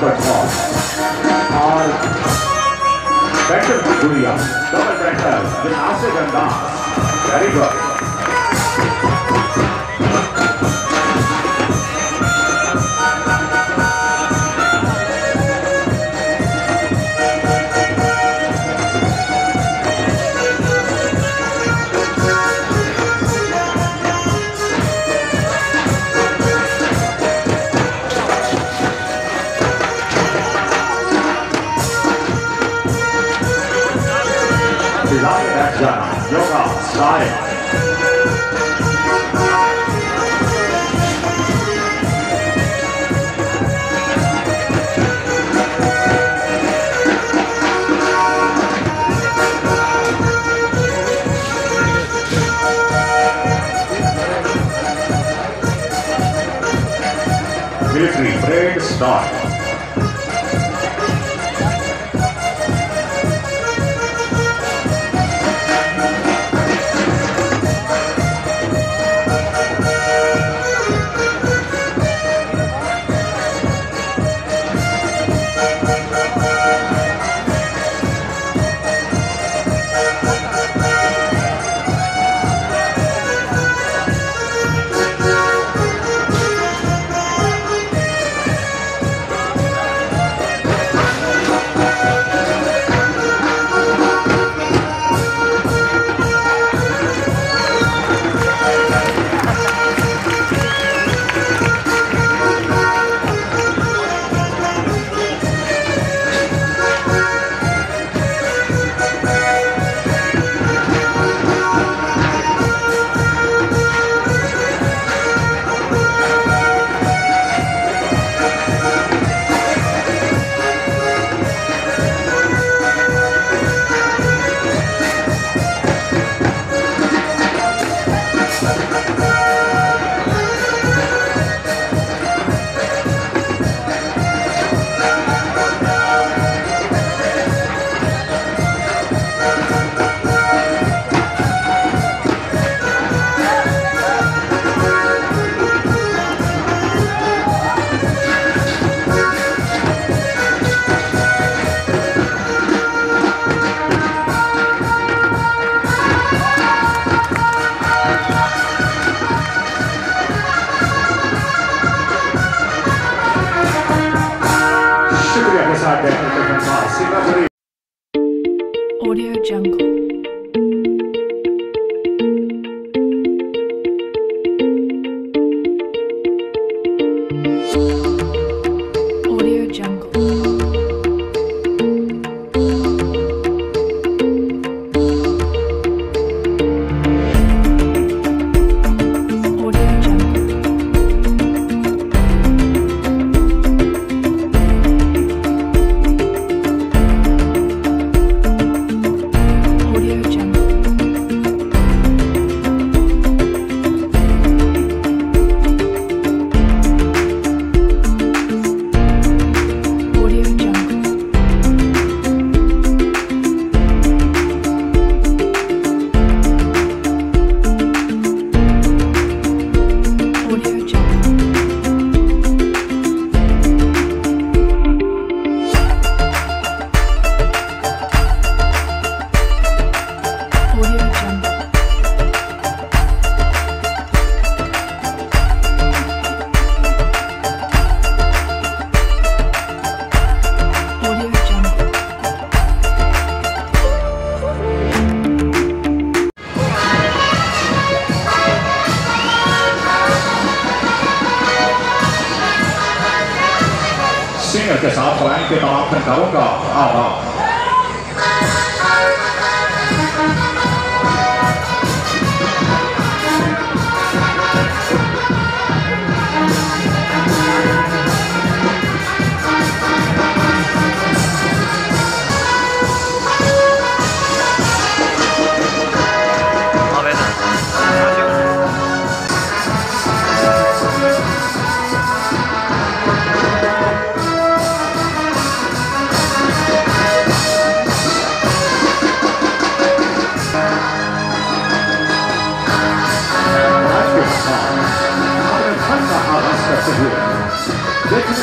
Football और batter गुड़िया double batter विनाशक अंदाज very good Military parade starts. Audio Jungle. 别把我碰到嘎啊啊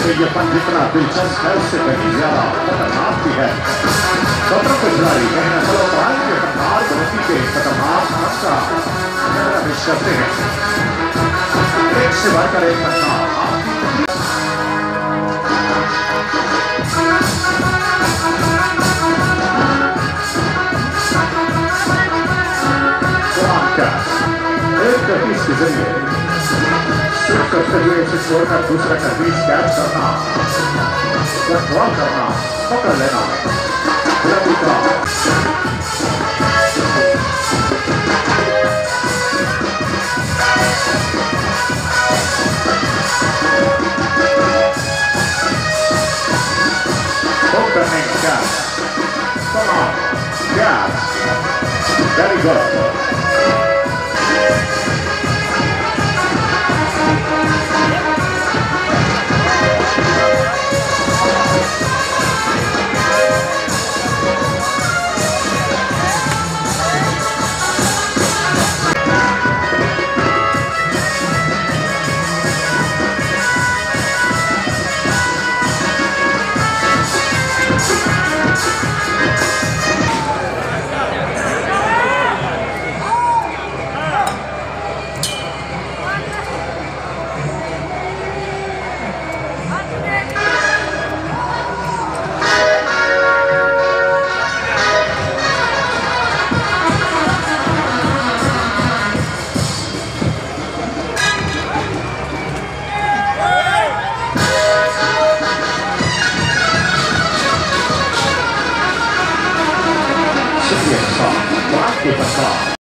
रवैयापन जितना दिलचस्प है, उससे कहीं ज़्यादा खतरनाक भी है। सत्रह खिलाड़ी कहना, चलो पढ़ाई के पठार धरती के खतरनाक नक्शा करते हैं। एक से बढ़कर एक खतरनाक सिर्फ करते हुए इसे छोड़कर दूसरा तहरीस कैच करना कंट्रोल करना पकड़ लेना खिलाड़ी का होप करने का catch Come on, catch. Very good. Patrol.